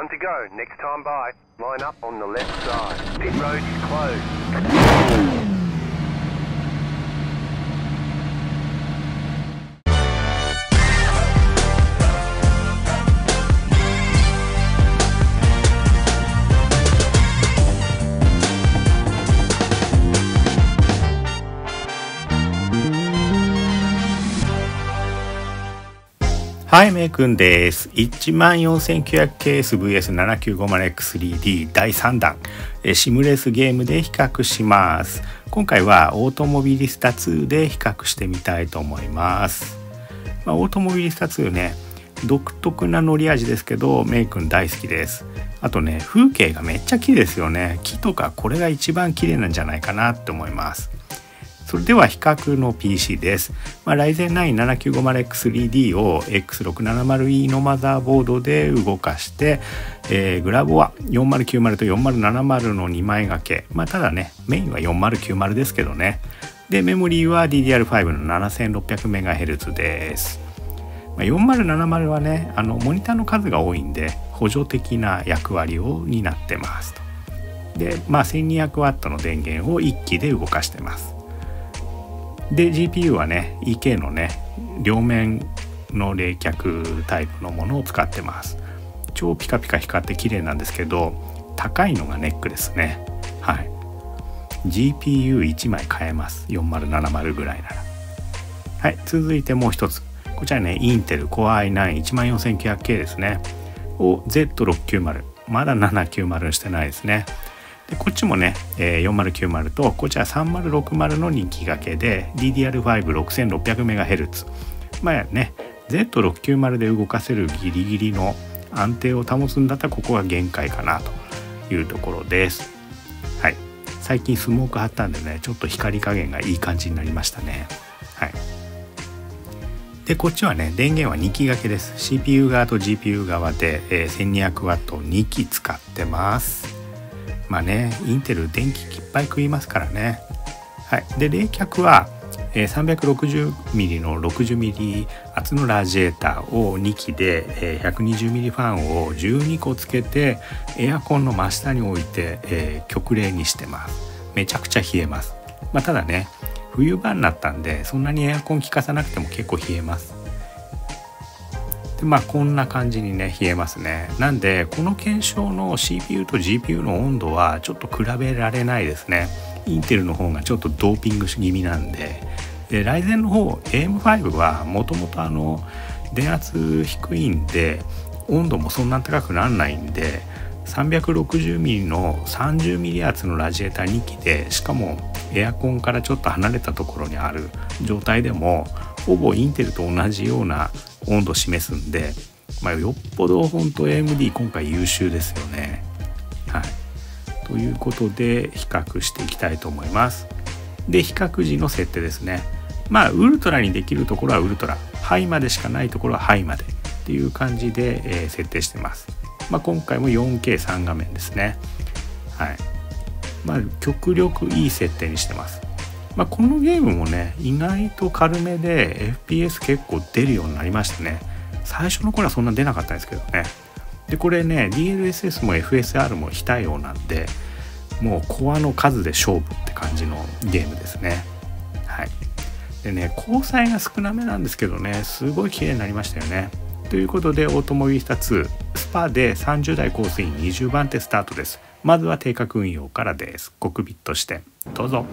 One to go. Next time by. Line up on the left side. Pit road is closed. はい、メイくんです。14900KSVS7950X3D 第3弾シムレースゲームで比較します。今回はオートモビリスタ2で比較してみたいと思います。まあ、オートモビリスタ2ね、独特な乗り味ですけど、メイくん大好きです。あとね、風景がめっちゃ綺麗ですよね。木とかこれが一番綺麗なんじゃないかなって思います。それでは比較の PC です。まあ、Ryzen 9 7950X3D を X670E のマザーボードで動かして、えー、グラボは4090と4070の2枚掛け。まあ、ただね、メインは4090ですけどね。で、メモリーは DDR5 の 7600MHz です。まあ、4070はね、あの、モニターの数が多いんで、補助的な役割を担ってます。で、まあ、1200W の電源を1機で動かしてます。で GPU はね EK のね両面の冷却タイプのものを使ってます。超ピカピカ光って綺麗なんですけど高いのがネックですね。はい。GPU1 枚買えます。4070ぐらいなら。はい続いてもう一つ。こちらねインテル Core i9-14900K ですね。を Z690 まだ790してないですね。でこっちもね、えー、4090とこちら3060の2機掛けで DDR56600MHz まあね Z690 で動かせるギリギリの安定を保つんだったらここが限界かなというところです。はい。最近スモーク貼ったんでねちょっと光加減がいい感じになりましたね。はい。でこっちはね電源は2機掛けです。CPU 側と GPU 側で、えー、1200W2 機使ってます。まあねインテル電気いっぱい食いますからね。はい。で冷却は 360mm の 60mm 厚のラジエーターを2機で 120mm ファンを12個つけてエアコンの真下に置いて、え極冷にしてます。めちゃくちゃ冷えます。まあ、ただね冬場になったんでそんなにエアコン効かさなくても結構冷えます。でまあこんな感じにね冷えますね。なんでこの検証の CPU と GPU の温度はちょっと比べられないですね。インテルの方がちょっとドーピング気味なんで。でライゼンの方 AM5 はもともとあの電圧低いんで温度もそんな高くならないんで 360mm の 30mm 圧のラジエーター2機でしかもエアコンからちょっと離れたところにある状態でもほぼインテルと同じような温度を示すんで、まあ、よっぽど本当 AMD 今回優秀ですよね。はい、ということで比較していきたいと思います。で比較時の設定ですね。まあウルトラにできるところはウルトラハイまでしかないところはハイまでっていう感じで、えー、設定してます。まあ、今回も 4K3 画面ですね。はい。まあ極力いい設定にしてます。まあ、このゲームもね意外と軽めで FPS 結構出るようになりましたね。最初の頃はそんな出なかったんですけどね。でこれね DLSS も FSR も非対応なんでもうコアの数で勝負って感じのゲームですね。はい。でね交際が少なめなんですけどねすごい綺麗になりましたよね。ということでオートモビスタ2スパで30代コースイン20番手スタートです。まずは定格運用からです。コクビットして。どうぞ。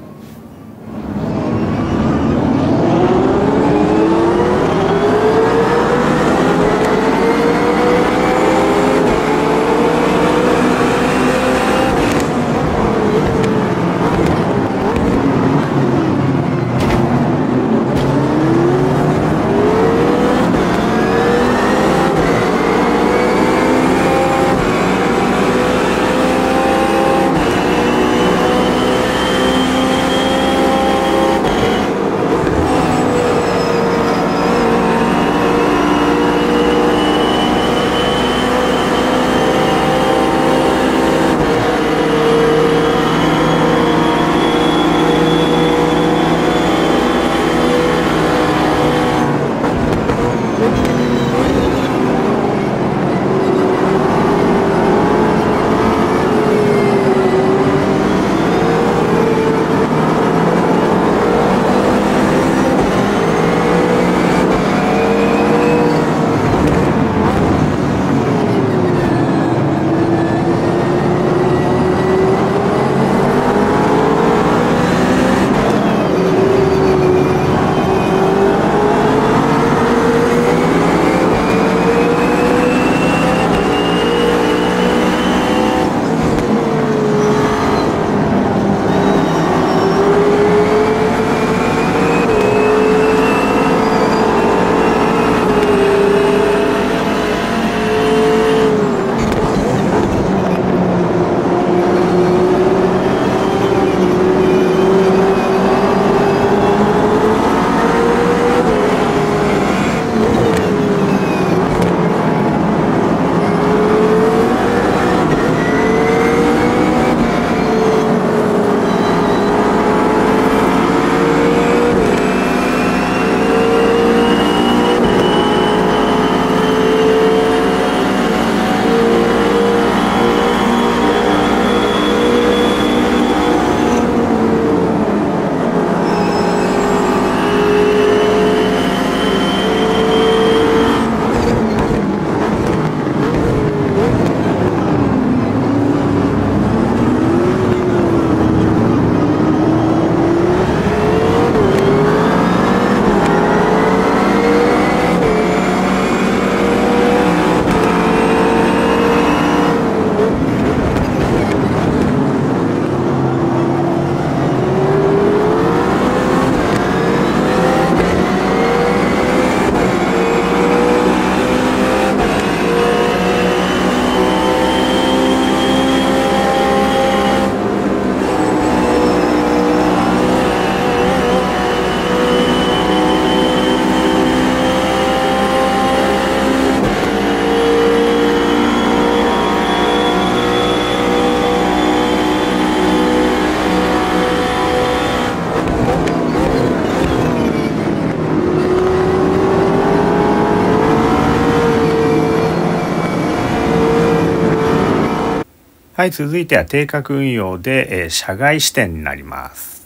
はい続いては定格運用で、えー、社外視点になります。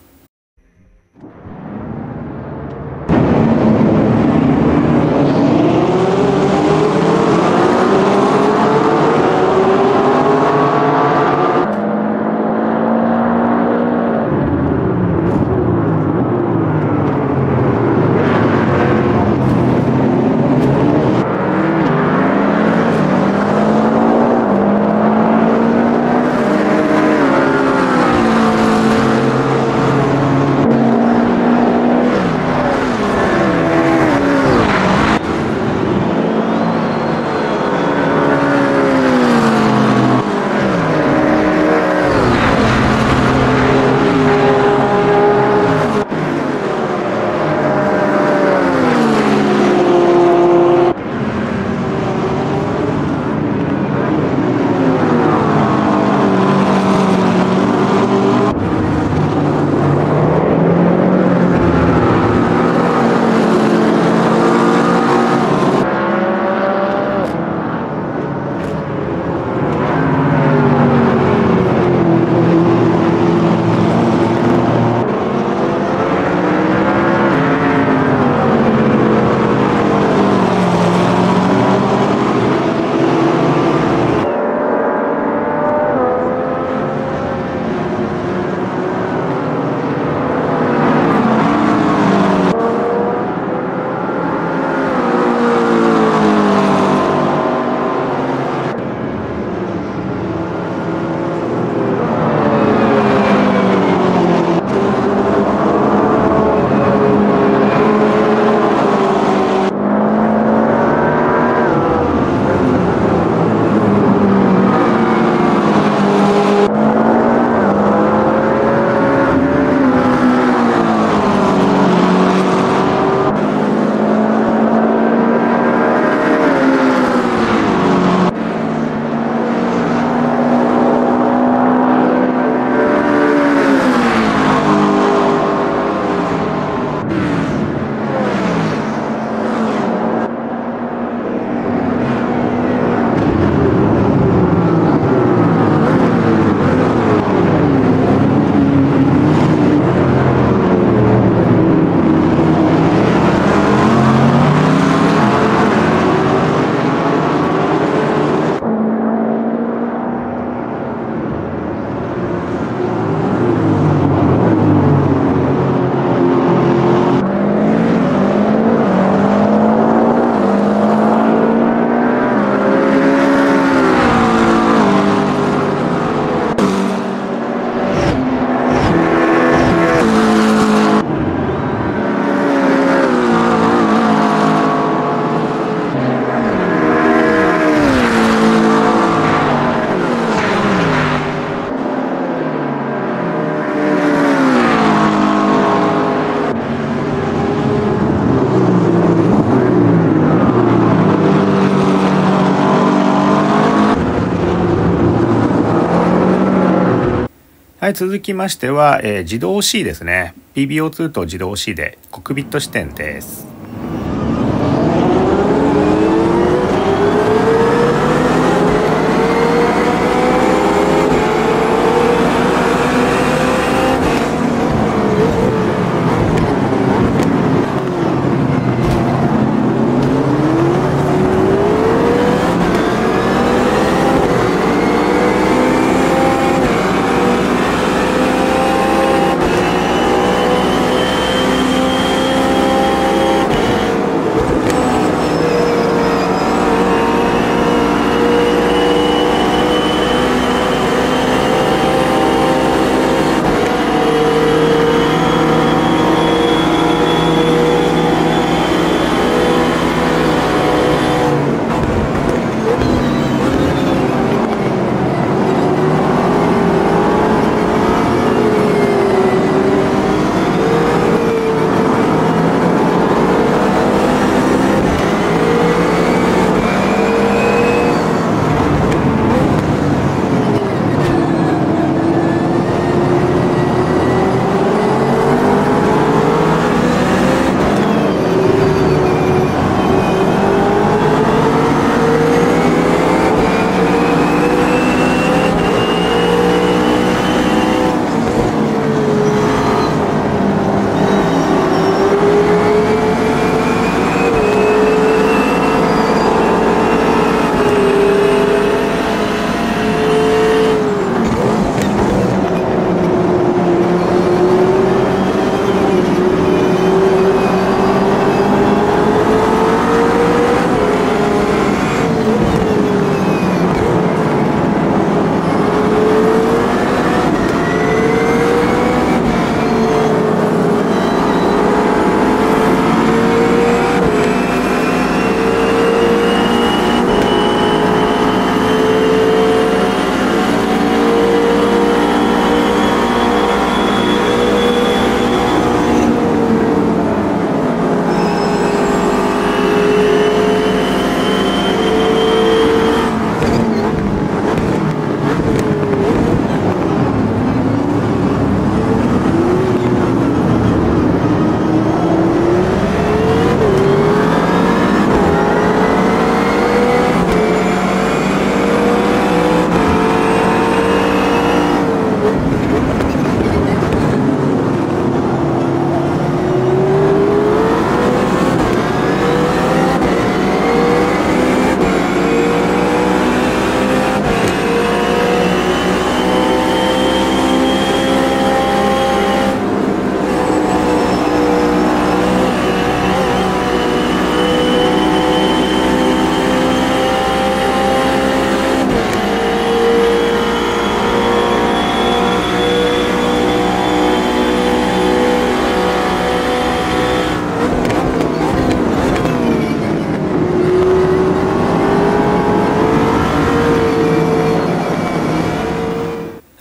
はい、続きましては、えー、自動 C ですね。PBO2 と自動 C でコックピット視点です。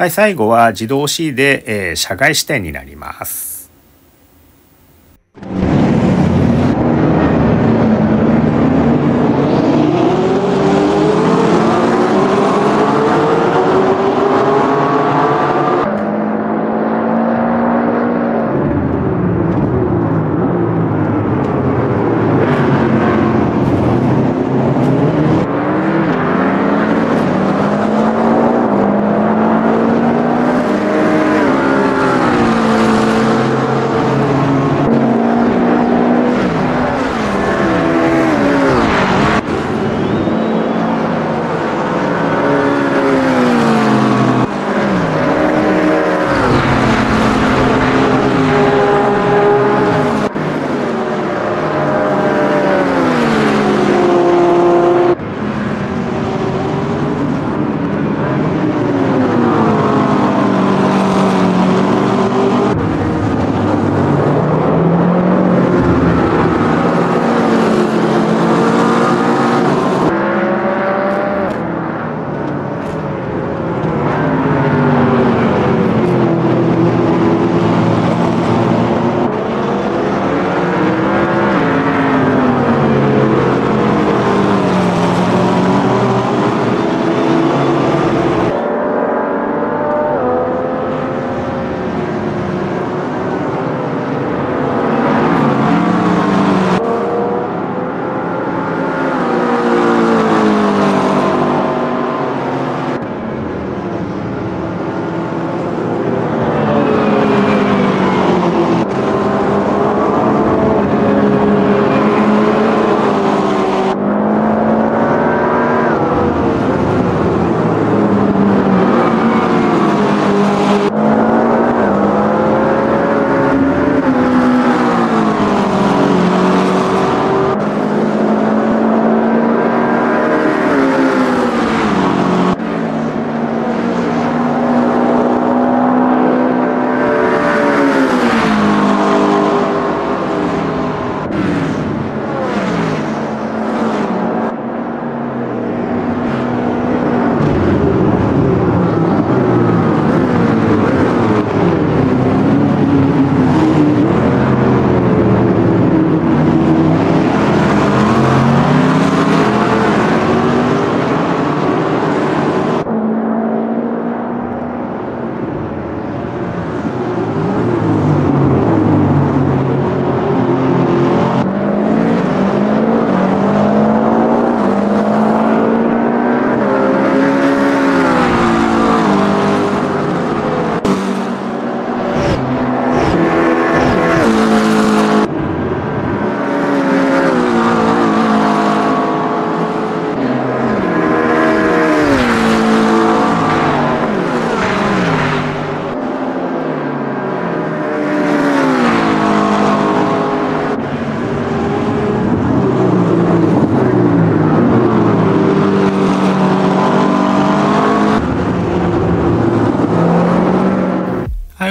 はい、最後は自動 C で、えー、社外視点になります。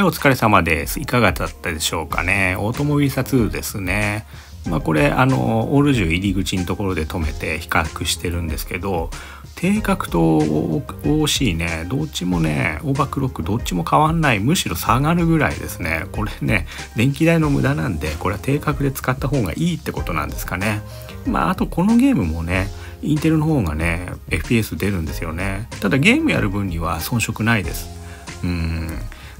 お疲れ様です。いかがだったでしょうかね。オートモビリサ2ですね。まあこれあのオールジュ入り口のところで止めて比較してるんですけど定格と OC ね。どっちもねオーバークロックどっちも変わんない。むしろ下がるぐらいですね。これね電気代の無駄なんでこれは定格で使った方がいいってことなんですかね。まああとこのゲームもねインテルの方がね FPS 出るんですよね。ただゲームやる分には遜色ないです。うん。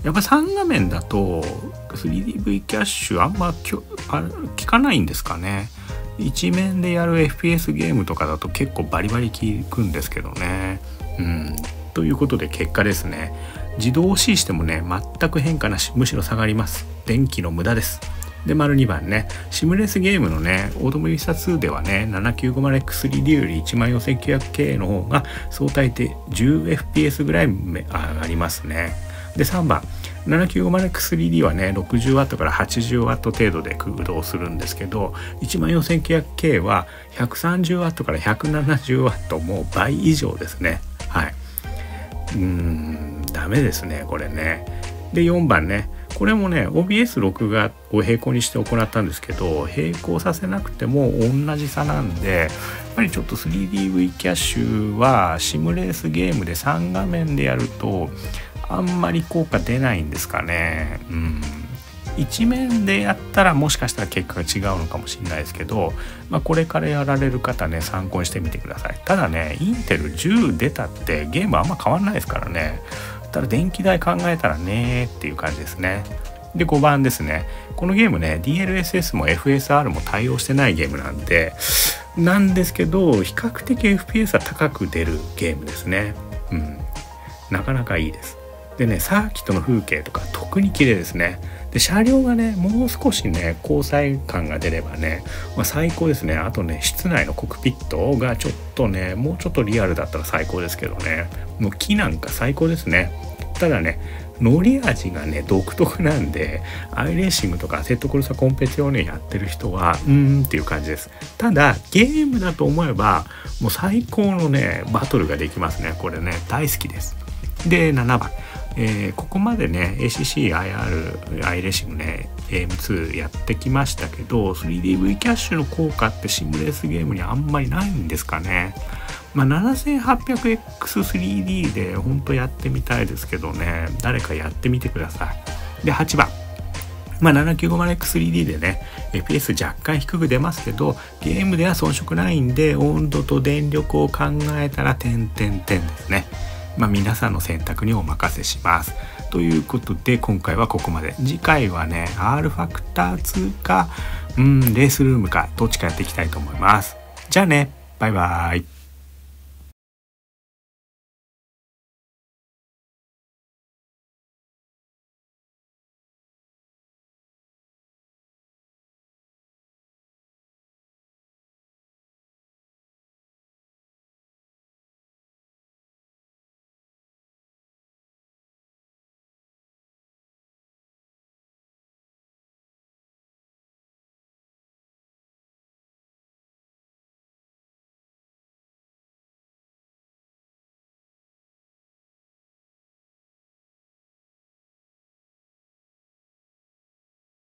やっぱ3画面だと 3DV キャッシュあんまきあ効かないんですかね。一面でやる FPS ゲームとかだと結構バリバリ効くんですけどね。うん。ということで結果ですね。自動 C してもね全く変化なしむしろ下がります。電気の無駄です。で、丸2番ね、シムレスゲームのね、オートモビリスタ2ではね、7950X3D より 14900K の方が相対で 10fps ぐらい上がりますね。で3番。7950X3D はね 60W から 80W 程度で駆動するんですけど 14900K は 130W から 170W もう倍以上ですね。はい。うんダメですねこれね。で4番ね。これもね OBS 録画を並行にして行ったんですけど並行させなくても同じ差なんでやっぱりちょっと 3DV キャッシュはシムレースゲームで3画面でやるとあんまり効果出ないんですかね。うん。一面でやったらもしかしたら結果が違うのかもしれないですけど、まあ、これからやられる方ね参考にしてみてください。ただねインテル10出たってゲームあんま変わんないですからね。ただ電気代考えたらねっていう感じですね。で5番ですね。このゲームね DLSS も FSR も対応してないゲームなんでなんですけど比較的 FPS は高く出るゲームですね。うん。なかなかいいです。でねサーキットの風景とか特に綺麗ですね。で車両がねもう少しね交際感が出ればね、まあ、最高ですね。あとね室内のコクピットがちょっとねもうちょっとリアルだったら最高ですけどね。もう木なんか最高ですね。ただね乗り味がね独特なんでアイレーシングとかセットクロスコンペティオネやってる人はうーんっていう感じです。ただゲームだと思えばもう最高のねバトルができますね。これね大好きです。で7番。えー、ここまでね ACCIR アイレーシングね AM2 やってきましたけど 3DV キャッシュの効果ってシムレースゲームにあんまりないんですかね。まあ、7800X3D で本当やってみたいですけどね。誰かやってみてください。で8番まあ、7950X3D でね FPS 若干低く出ますけどゲームでは遜色ないんで温度と電力を考えたら点々点ですね。まあ、皆さんの選択にお任せします。ということで今回はここまで次回はね R ファクター2かうんレースルームかどっちかやっていきたいと思います。じゃあねバイバーイ。